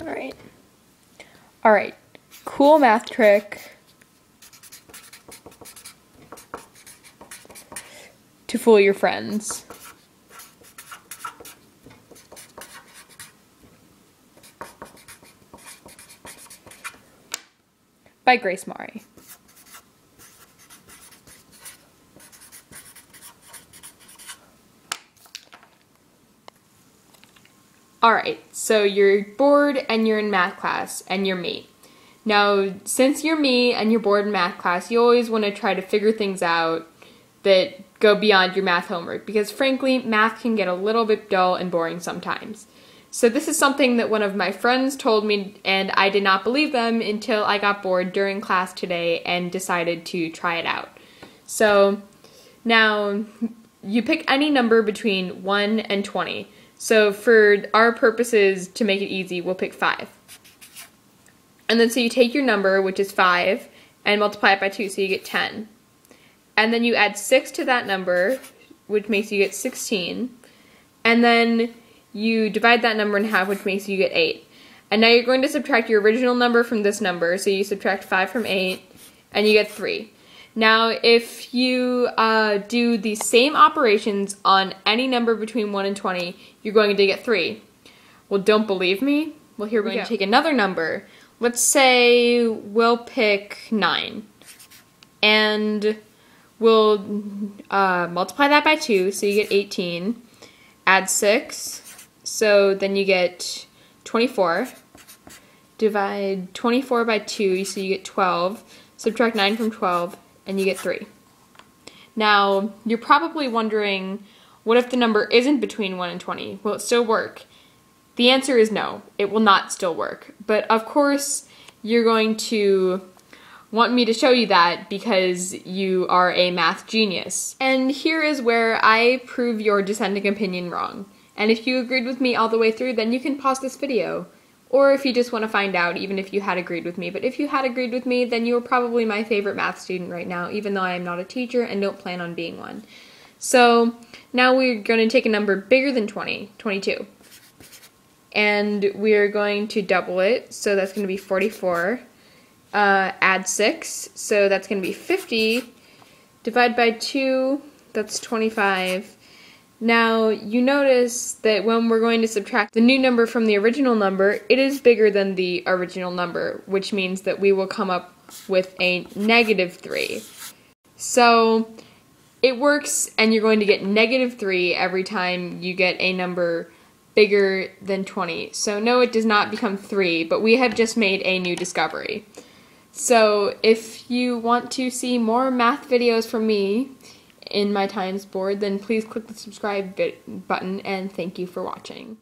Alright. Alright. Cool math trick. To fool your friends. By Grace Mari. Alright, so you're bored and you're in math class and you're me. Now, since you're me and you're bored in math class, you always want to try to figure things out that go beyond your math homework because frankly, math can get a little bit dull and boring sometimes. So this is something that one of my friends told me and I did not believe them until I got bored during class today and decided to try it out. So now you pick any number between 1 and 20. So for our purposes, to make it easy, we'll pick 5. And then so you take your number, which is 5, and multiply it by 2, so you get 10. And then you add 6 to that number, which makes you get 16. And then you divide that number in half, which makes you get 8. And now you're going to subtract your original number from this number, so you subtract 5 from 8, and you get 3. Now, if you uh, do the same operations on any number between 1 and 20, you're going to get 3. Well, don't believe me? Well, here we're going to take another number. Let's say we'll pick 9. And we'll uh, multiply that by 2, so you get 18. Add 6, so then you get 24. Divide 24 by 2, so you get 12. Subtract 9 from 12, and you get 3. Now, you're probably wondering, what if the number isn't between 1 and 20? Will it still work? The answer is no, it will not still work. But of course, you're going to want me to show you that because you are a math genius. And here is where I prove your dissenting opinion wrong. And if you agreed with me all the way through, then you can pause this video. Or if you just want to find out, even if you had agreed with me. But if you had agreed with me, then you are probably my favorite math student right now, even though I am not a teacher and don't plan on being one. So now we're going to take a number bigger than 20, 22. And we're going to double it, so that's going to be 44. Uh, add 6, so that's going to be 50. Divide by 2, that's 25. Now, you notice that when we're going to subtract the new number from the original number, it is bigger than the original number, which means that we will come up with a negative 3. So, it works, and you're going to get negative 3 every time you get a number bigger than 20. So, no, it does not become 3, but we have just made a new discovery. So, if you want to see more math videos from me, in my times board, then please click the subscribe button and thank you for watching.